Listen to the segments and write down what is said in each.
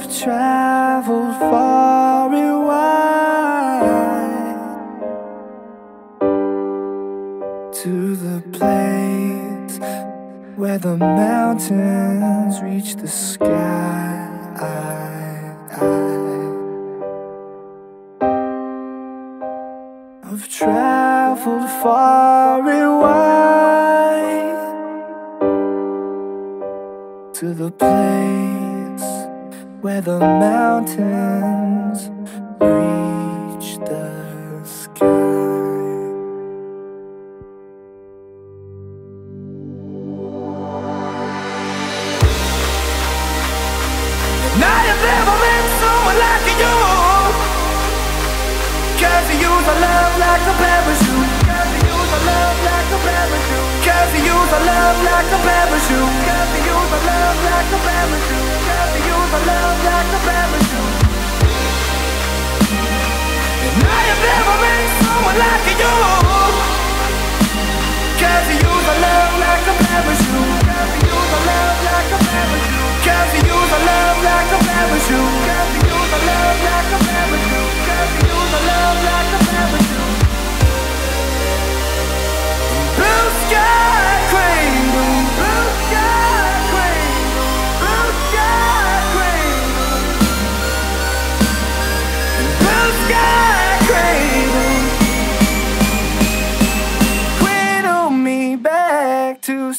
I've traveled far and wide To the place where the mountains reach the sky. I've traveled far and wide To the place the mountains.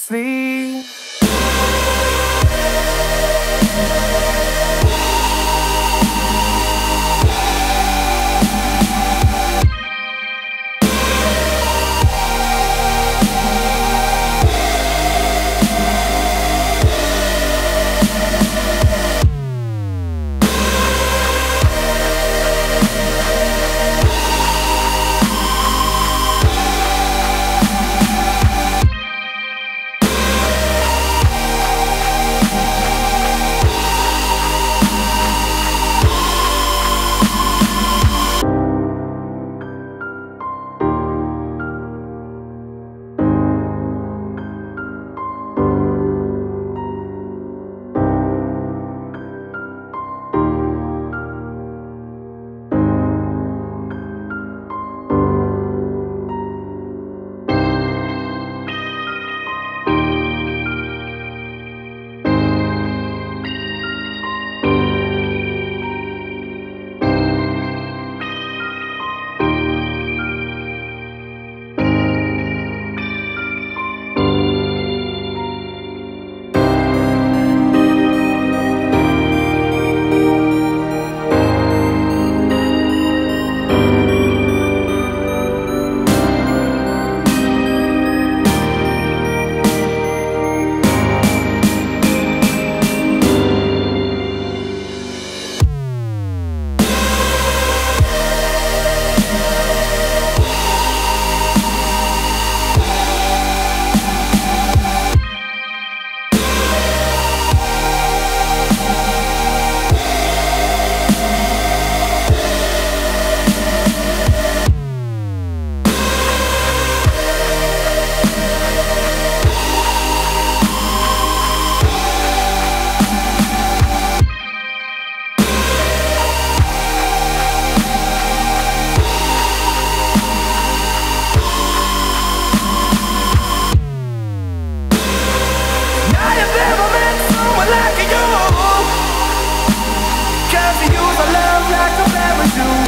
sleep. like a parachute